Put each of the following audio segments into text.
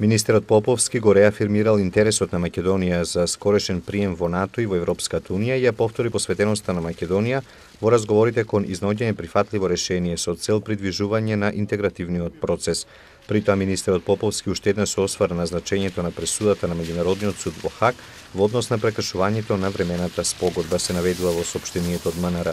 Министерот Поповски го реафирмирал интересот на Македонија за скорешен прием во НАТО и во Европската Унија и ја повтори посветеноста на Македонија во разговорите кон изнаоѓање прифатливо решение со цел придвижување на интегративниот процес. При тоа министерот Поповски уште еднаш се освара на значењето на пресудата на Меѓународниот суд во Хаг во однос на прекршувањето на времената спогодба се наведува во соопштението од МНР.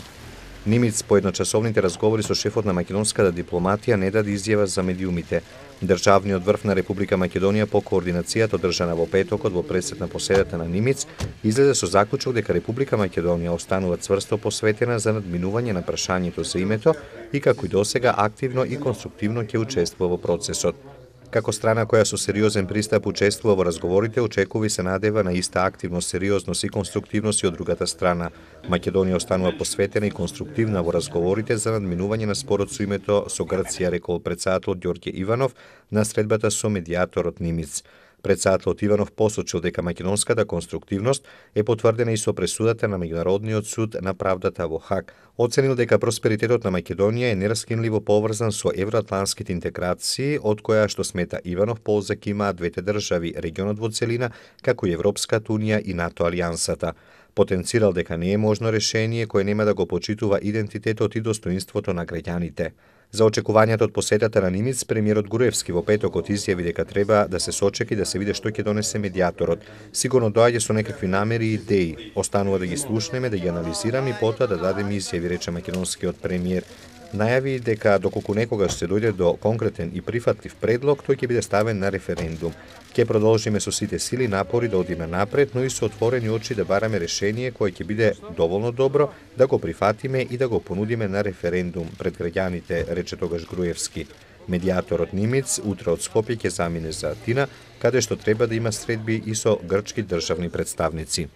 Нимиц по едночасовните разговори со шефот на македонската дипломатија не даде изјава за медиумите. Државниот врв на Република Македонија по координацијата одржана во петокот во пресет на поседата на Нимиц излезе со заклучок дека Република Македонија останува цврсто посветена за надминување на прашањето за името и како и досега активно и конструктивно ќе учествува во процесот. Како страна која со сериозен пристап учествува во разговорите, очекува и се надева на иста активност, сериозност и конструктивност и од другата страна. Македонија останува посветена и конструктивна во разговорите за надминување на спорот со името со Грција, рекол председател Ѓорѓе Иванов на средбата со медиаторот Нимиц. Председателот Иванов посочил дека македонската конструктивност е потврдена и со пресудата на Меѓународниот суд на правдата во Хаг. Оценил дека просперитетот на Македонија е нераскинливо поврзан со евроатланските интеграции, од која што смета Иванов полза ќе имаат двете држави, регионот во целина, како и Европската унија и НАТО алијансата. Потенцирал дека не е можно решение кое нема да го почитува идентитетот и достоинството на граѓаните. За очекувањето од посетата на Нимиц, премиерот Груевски во петокот изјави дека треба да се сочеки да се види што ќе донесе медиаторот. Сигурно доаѓа со некакви намери и идеи. Останува да ги слушнеме, да ги анализираме и потоа да дадеме изјави, рече македонскиот премиер најави дека доколку некогаш се дојде до конкретен и прифатлив предлог, тој ќе биде ставен на референдум. Ке продолжиме со сите сили напори да одиме напред, но и со отворени очи да бараме решение кое ќе биде доволно добро да го прифатиме и да го понудиме на референдум пред граѓаните, рече тогаш Груевски. Медијаторот Нимиц утре од Скопје ќе замине за Атина, каде што треба да има средби и со грчки државни представници.